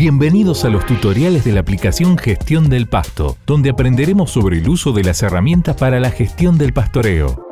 Bienvenidos a los tutoriales de la aplicación Gestión del Pasto, donde aprenderemos sobre el uso de las herramientas para la gestión del pastoreo.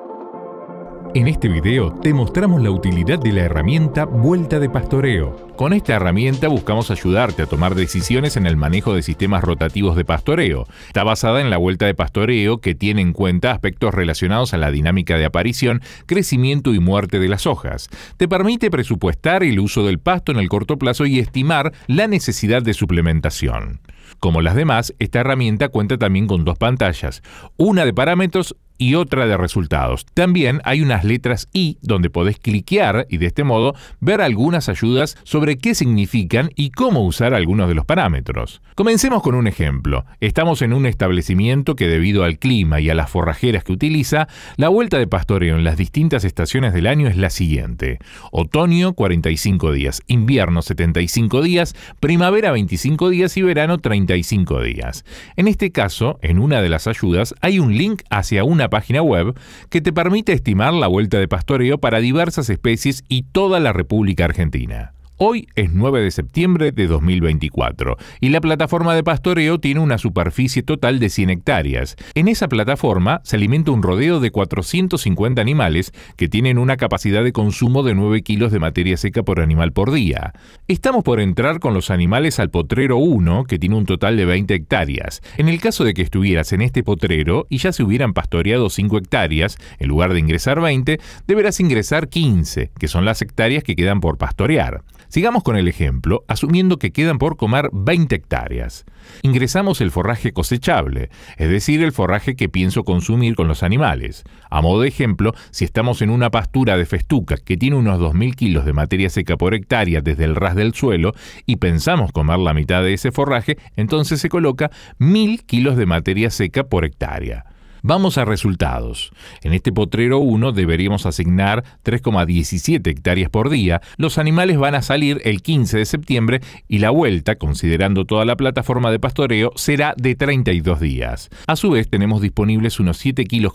En este video te mostramos la utilidad de la herramienta Vuelta de Pastoreo. Con esta herramienta buscamos ayudarte a tomar decisiones en el manejo de sistemas rotativos de pastoreo. Está basada en la vuelta de pastoreo que tiene en cuenta aspectos relacionados a la dinámica de aparición, crecimiento y muerte de las hojas. Te permite presupuestar el uso del pasto en el corto plazo y estimar la necesidad de suplementación. Como las demás, esta herramienta cuenta también con dos pantallas, una de parámetros y otra de resultados. También hay unas letras I donde podés cliquear y de este modo ver algunas ayudas sobre qué significan y cómo usar algunos de los parámetros. Comencemos con un ejemplo. Estamos en un establecimiento que debido al clima y a las forrajeras que utiliza, la vuelta de pastoreo en las distintas estaciones del año es la siguiente. Otoño 45 días, invierno 75 días, primavera 25 días y verano 35 días. En este caso, en una de las ayudas hay un link hacia una página web que te permite estimar la vuelta de pastoreo para diversas especies y toda la República Argentina. Hoy es 9 de septiembre de 2024 y la plataforma de pastoreo tiene una superficie total de 100 hectáreas. En esa plataforma se alimenta un rodeo de 450 animales que tienen una capacidad de consumo de 9 kilos de materia seca por animal por día. Estamos por entrar con los animales al potrero 1 que tiene un total de 20 hectáreas. En el caso de que estuvieras en este potrero y ya se hubieran pastoreado 5 hectáreas, en lugar de ingresar 20, deberás ingresar 15, que son las hectáreas que quedan por pastorear. Sigamos con el ejemplo, asumiendo que quedan por comer 20 hectáreas. Ingresamos el forraje cosechable, es decir, el forraje que pienso consumir con los animales. A modo de ejemplo, si estamos en una pastura de festuca que tiene unos 2.000 kilos de materia seca por hectárea desde el ras del suelo y pensamos comer la mitad de ese forraje, entonces se coloca 1.000 kilos de materia seca por hectárea. Vamos a resultados. En este potrero 1 deberíamos asignar 3,17 hectáreas por día. Los animales van a salir el 15 de septiembre y la vuelta, considerando toda la plataforma de pastoreo, será de 32 días. A su vez, tenemos disponibles unos 7 kilos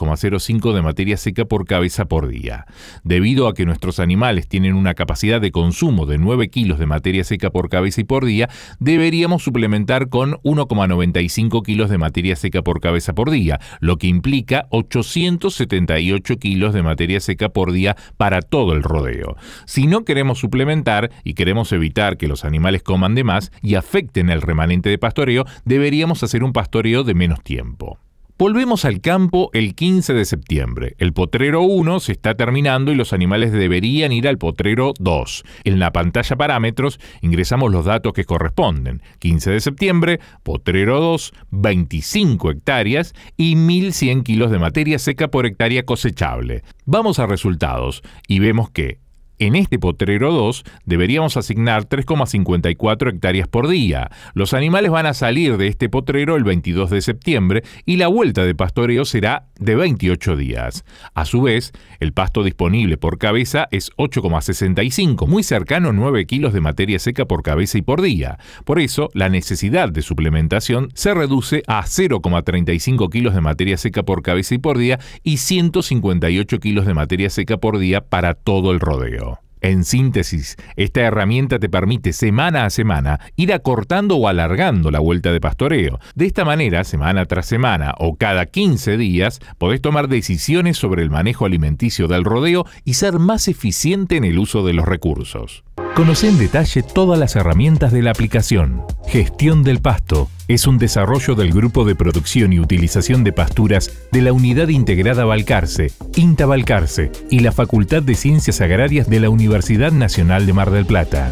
de materia seca por cabeza por día. Debido a que nuestros animales tienen una capacidad de consumo de 9 kilos de materia seca por cabeza y por día, deberíamos suplementar con 1,95 kilos de materia seca por cabeza por día, lo que implica 878 kilos de materia seca por día para todo el rodeo. Si no queremos suplementar y queremos evitar que los animales coman de más y afecten el remanente de pastoreo, deberíamos hacer un pastoreo de menos tiempo. Volvemos al campo el 15 de septiembre. El potrero 1 se está terminando y los animales deberían ir al potrero 2. En la pantalla parámetros ingresamos los datos que corresponden. 15 de septiembre, potrero 2, 25 hectáreas y 1.100 kilos de materia seca por hectárea cosechable. Vamos a resultados y vemos que en este potrero 2 deberíamos asignar 3,54 hectáreas por día. Los animales van a salir de este potrero el 22 de septiembre y la vuelta de pastoreo será de 28 días. A su vez, el pasto disponible por cabeza es 8,65, muy cercano a 9 kilos de materia seca por cabeza y por día. Por eso, la necesidad de suplementación se reduce a 0,35 kilos de materia seca por cabeza y por día y 158 kilos de materia seca por día para todo el rodeo. En síntesis, esta herramienta te permite semana a semana ir acortando o alargando la vuelta de pastoreo. De esta manera, semana tras semana o cada 15 días, podés tomar decisiones sobre el manejo alimenticio del rodeo y ser más eficiente en el uso de los recursos. Conoce en detalle todas las herramientas de la aplicación. Gestión del pasto es un desarrollo del Grupo de Producción y Utilización de Pasturas de la Unidad Integrada Balcarce, INTA Balcarce y la Facultad de Ciencias Agrarias de la Universidad Nacional de Mar del Plata.